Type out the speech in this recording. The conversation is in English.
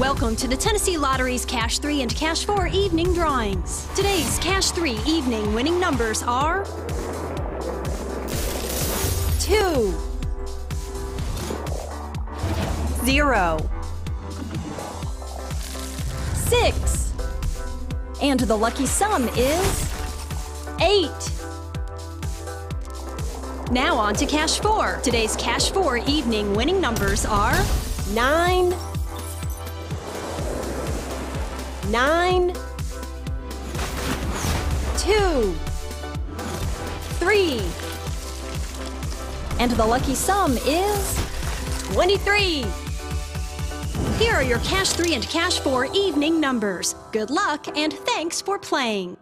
Welcome to the Tennessee Lottery's Cash 3 and Cash 4 evening drawings. Today's Cash 3 evening winning numbers are 2 0 6 And the lucky sum is 8 Now on to Cash 4. Today's Cash 4 evening winning numbers are 9 nine, two, three. And the lucky sum is 23. Here are your Cash 3 and Cash 4 evening numbers. Good luck and thanks for playing.